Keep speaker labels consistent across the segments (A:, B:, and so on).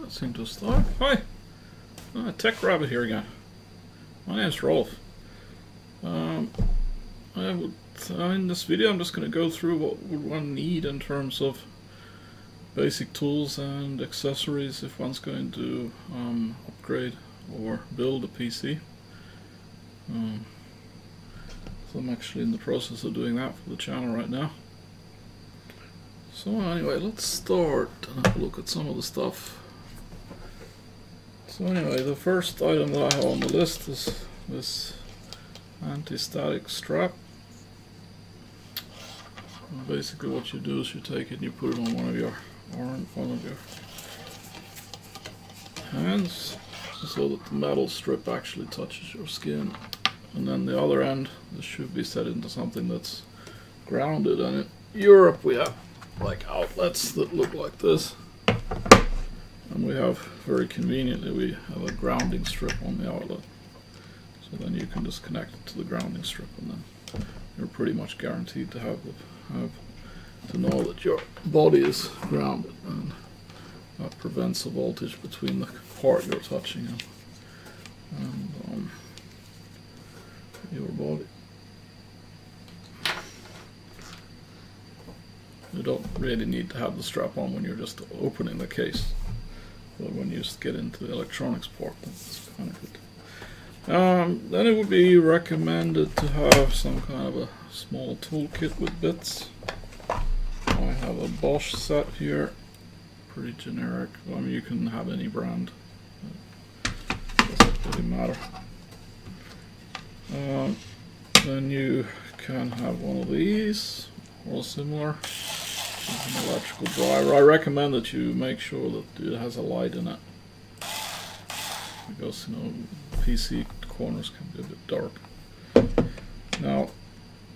A: That seemed to stop. Hi! Uh, Tech Rabbit here again. My name's Rolf. Um, I would, uh, in this video I'm just going to go through what would one need in terms of basic tools and accessories if one's going to um, upgrade or build a PC. Um, so I'm actually in the process of doing that for the channel right now. So anyway, let's start and have a look at some of the stuff. So anyway, the first item that I have on the list is this anti-static strap. And basically what you do is you take it and you put it on one of your arm, one of your hands so that the metal strip actually touches your skin. And then the other end, this should be set into something that's grounded. And in Europe we have like outlets that look like this. And we have, very conveniently, we have a grounding strip on the outlet. So then you can just connect it to the grounding strip and then you're pretty much guaranteed to have, have to know that your body is grounded and that prevents the voltage between the part you're touching and, and um, your body. You don't really need to have the strap on when you're just opening the case. But when you get into the electronics part, that's kind of good. Um, then it would be recommended to have some kind of a small toolkit with bits. I have a Bosch set here, pretty generic. I mean, you can have any brand. Doesn't really matter. Um, then you can have one of these or similar an electrical driver. I recommend that you make sure that it has a light in it. Because, you know, PC corners can be a bit dark. Now,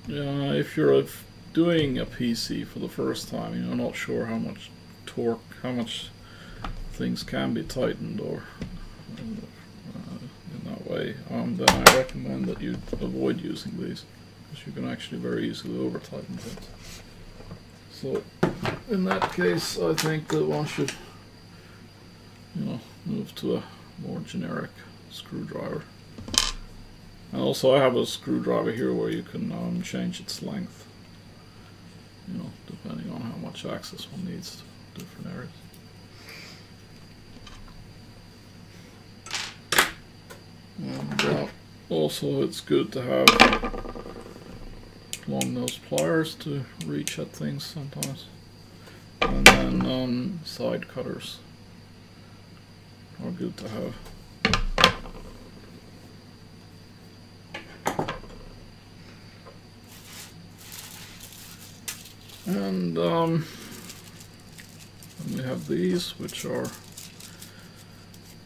A: uh, if you're doing a PC for the first time, you're not sure how much torque, how much things can be tightened or uh, in that way, um, then I recommend that you avoid using these because you can actually very easily over tighten things. So in that case, I think that one should, you know, move to a more generic screwdriver. And also I have a screwdriver here where you can um, change its length, you know, depending on how much access one needs to different areas. And uh, also it's good to have long nose pliers to reach at things sometimes. And then side cutters are good to have. And um, we have these, which are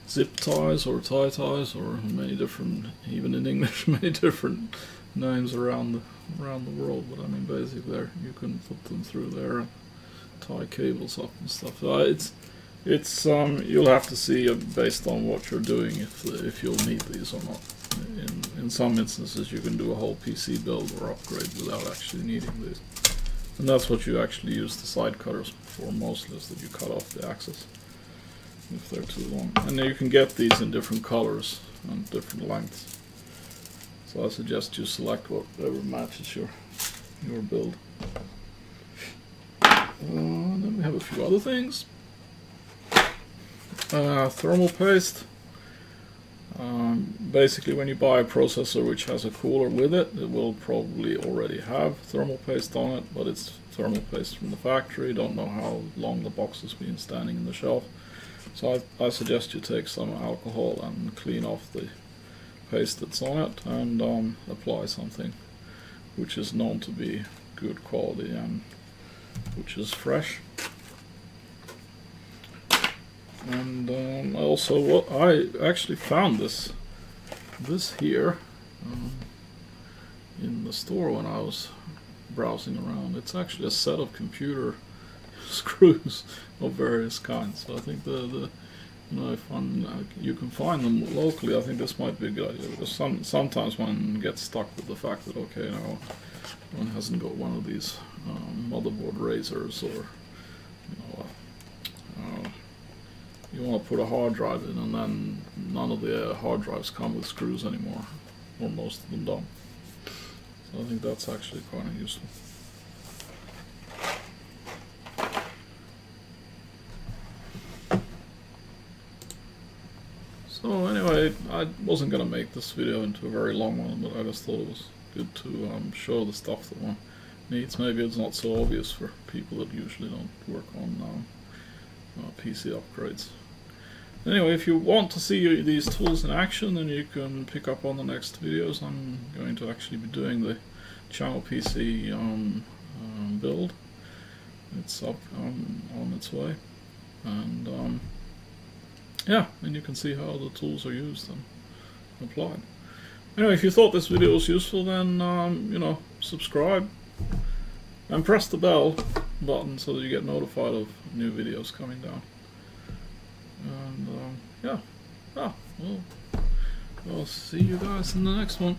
A: zip ties or tie ties, or many different, even in English, many different names around the around the world. But I mean, basically, you can put them through there tie cables up and stuff. Uh, it's it's um, you'll have to see uh, based on what you're doing if if you'll need these or not. In in some instances, you can do a whole PC build or upgrade without actually needing these, and that's what you actually use the side cutters for mostly, is that you cut off the axis if they're too long. And you can get these in different colors and different lengths. So I suggest you select whatever matches your your build. Then have a few other things. Uh, thermal paste. Um, basically, when you buy a processor which has a cooler with it, it will probably already have thermal paste on it, but it's thermal paste from the factory. Don't know how long the box has been standing in the shelf. So I, I suggest you take some alcohol and clean off the paste that's on it and um, apply something which is known to be good quality and which is fresh. And um, also, what I actually found this this here um, in the store when I was browsing around. It's actually a set of computer screws of various kinds. So I think the the you know if one uh, you can find them locally, I think this might be a good idea because some sometimes one gets stuck with the fact that okay now one hasn't got one of these um, motherboard razors or you know you want to put a hard drive in, and then none of the uh, hard drives come with screws anymore, or most of them don't. So I think that's actually quite useful. So anyway, I wasn't gonna make this video into a very long one, but I just thought it was good to um, show the stuff that one needs. Maybe it's not so obvious for people that usually don't work on um, uh, PC upgrades. Anyway, if you want to see these tools in action, then you can pick up on the next videos. I'm going to actually be doing the channel PC um, um, build. It's up um, on its way. And um, yeah, and you can see how the tools are used and applied. Anyway, if you thought this video was useful, then, um, you know, subscribe and press the bell button so that you get notified of new videos coming down. And, um, yeah, ah, well, see you guys in the next one.